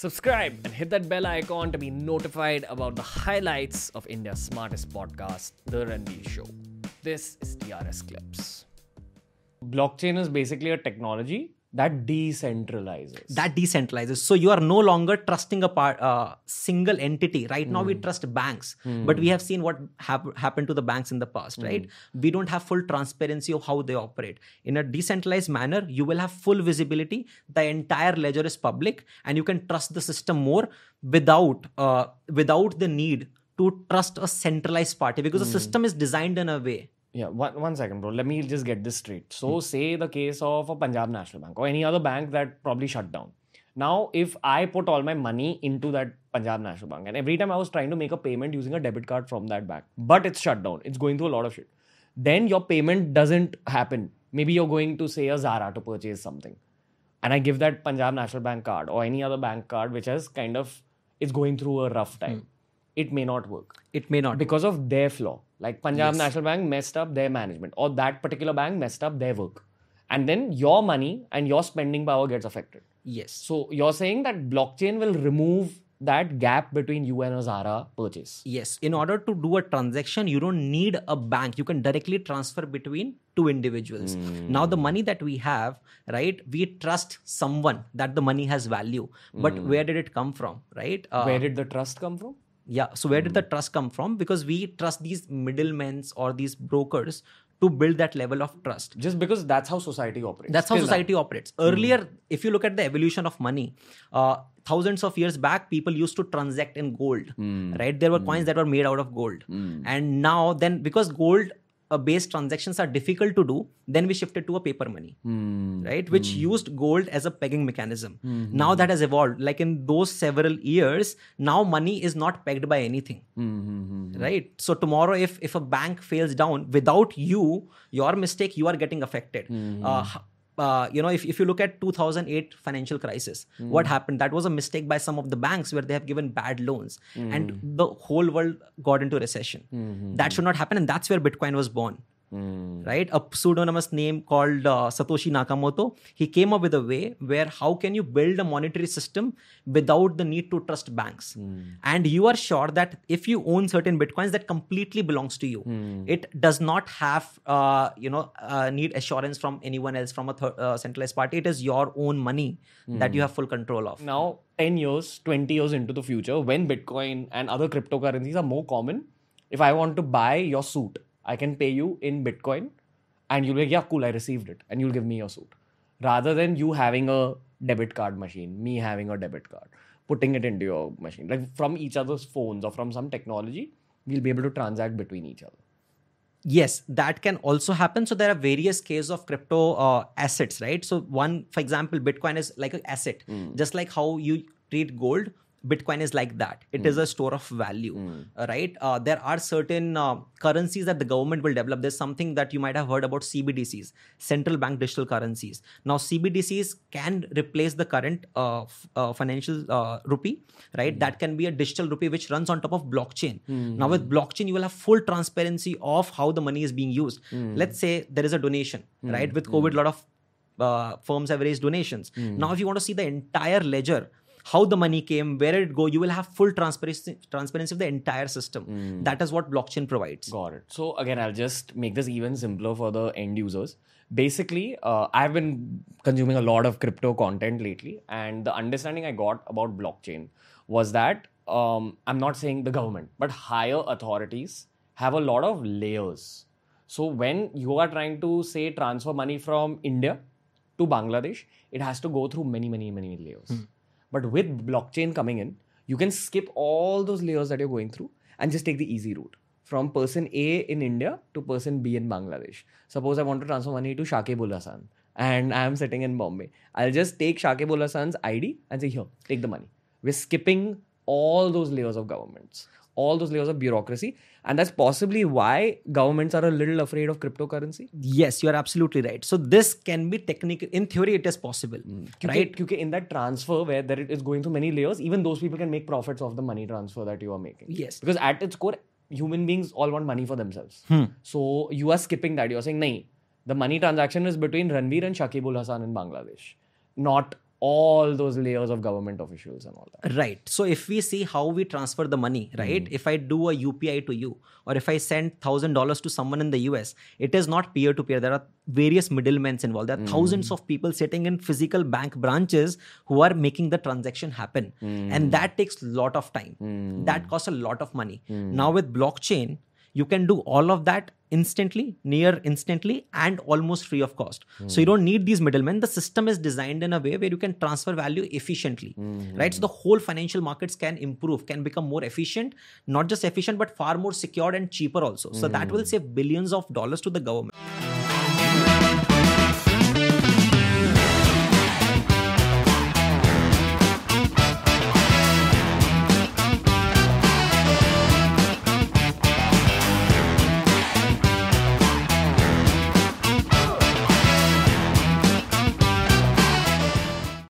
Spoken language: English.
Subscribe and hit that bell icon to be notified about the highlights of India's smartest podcast, The Ranveer Show. This is TRS Clips. Blockchain is basically a technology that decentralizes. that decentralizes. So you are no longer trusting a part uh, single entity. Right now we trust banks. But we have seen what hap- happened to the banks in the past right? We don't have full transparency of how they operate. In a decentralized manner you will have full visibility. The entire ledger is public and you can trust the system more without uh, without the need to trust a centralized party because the system is designed in a way Yeah, one, one second, bro. Let me just get this straight. So, hmm. say the case of a Punjab National Bank or any other bank that probably shut down. Now, if I put all my money into that Punjab National Bank and every time I was trying to make a payment using a debit card from that bank, but it's shut down, it's going through a lot of shit, then your payment doesn't happen. Maybe you're going to say a Zara to purchase something, and I give that Punjab National Bank card or any other bank card which has kind of it's going through a rough hmm. time. It may not work it may not because of their flaw. Like Punjab National Bank messed up their management, or that particular bank messed up their work. And then your money and your spending power gets affected. yes So you're saying that blockchain will remove that gap between you and a Zara purchase. Yes, in order to do a transaction, you don't need a bank. You can directly transfer between two individuals. Now, the money that we have, right, we trust someone that the money has value. But where did it come from, right? Uh, Where did the trust come from? Yeah, so where did the hmm. trust come from? Because we trust these middlemen or these brokers to build that level of trust. Just because that's how society operates. That's how Till now. society operates. Earlier, hmm. if you look at the evolution of money, uh, thousands of years back, people used to transact in gold, hmm. right? There were coins that were made out of gold. And now, then, because gold based transactions are difficult to do, then we shifted to a paper money, hmm. right? Which hmm. used gold as a pegging mechanism. Hmm. Now that has evolved. Like in those several years, now money is not pegged by anything right? So tomorrow if if a bank fails down without you your mistake you are getting affected. Uh, h- uh, you know if, if you look at 2008 financial crisis hmm. what happened? That was a mistake by some of the banks where they have given bad loans. And hmm. the whole world got into recession. Hmm, that should not happen and that's where bitcoin was born right? A pseudonymous name called uh, satoshi nakamoto. He came up with a way where how can you build a monetary system without the need to trust banks? And you are sure that if you own certain bitcoins that completely belongs to you. It does not have uh, you know uh, need assurance from anyone else from a third, uh, centralized party. It is your own money that you have full control of. Now 10 years 20 years into the future when bitcoin and other cryptocurrencies are more common if i want to buy your suit i can pay you in bitcoin and you'll be like yeah cool i received it and you'll give me your suit. Rather than you having a debit card machine me having a debit card putting it into your machine. Like from each other's phones or from some technology we'll be able to transact between each other. Yes that can also happen. So there are various cases of crypto uh, assets right? So one for example bitcoin is like an asset. Just like how you treat gold bitcoin is like that. It is a store of value uh, right? Uh, there are certain uh, currencies that the government will develop. There's something that you might have heard about cbdc's central bank digital currencies. Now cbdc's can replace the current uh, f- uh, financial uh, rupee right? That can be a digital rupee which runs on top of blockchain. Now with blockchain you will have full transparency of how the money is being used. Let's say there is a donation right? With covid a lot of uh, firms have raised donations. Now, if you want to see the entire ledger, how the money came, where it go, you will have full transparency transparency of the entire system. That is what blockchain provides. Got it. So again, I'll just make this even simpler for the end users. Basically, uh, I've been consuming a lot of crypto content lately, and the understanding I got about blockchain was that um, I'm not saying the government, but higher authorities have a lot of layers. So when you are trying to say transfer money from India to Bangladesh, it has to go through many, many, many layers. But with blockchain coming in, you can skip all those layers that you're going through and just take the easy route from person A in India to person B in Bangladesh. Suppose I want to transfer money to Shakibul Hassan and I am sitting in Bombay. I'll just take Shakibul Hassan's ID and say, Here, take the money. We're skipping all those layers of governments, all those layers of bureaucracy. And that's possibly why governments are a little afraid of cryptocurrency. Yes, you are absolutely right. So this can be technical. In theory, it is possible, Kyunki- right? kyunki in that transfer where there it is going through many layers, even those people can make profits off the money transfer that you are making. Yes. Because at its core, human beings all want money for themselves. Hmm. So you are skipping that. You're saying, nahi, the money transaction is between Ranveer and Shakibul Hassan in Bangladesh, not all those layers of government officials and all that. Right. So if we see how we transfer the money, right? Hmm. If I do a UPI to you, or if I send thousand dollars to someone in the US, it is not peer to peer. There are various middlemen involved. There are hmm. thousands of people sitting in physical bank branches who are making the transaction happen, hmm. and that takes a lot of time. That costs a lot of money. Now with blockchain, you can do all of that instantly, near instantly, and almost free of cost. So you don't need these middlemen. The system is designed in a way where you can transfer value efficiently, right? So the whole financial markets can improve, can become more efficient, not just efficient, but far more secured and cheaper also. So that will save billions of dollars to the government.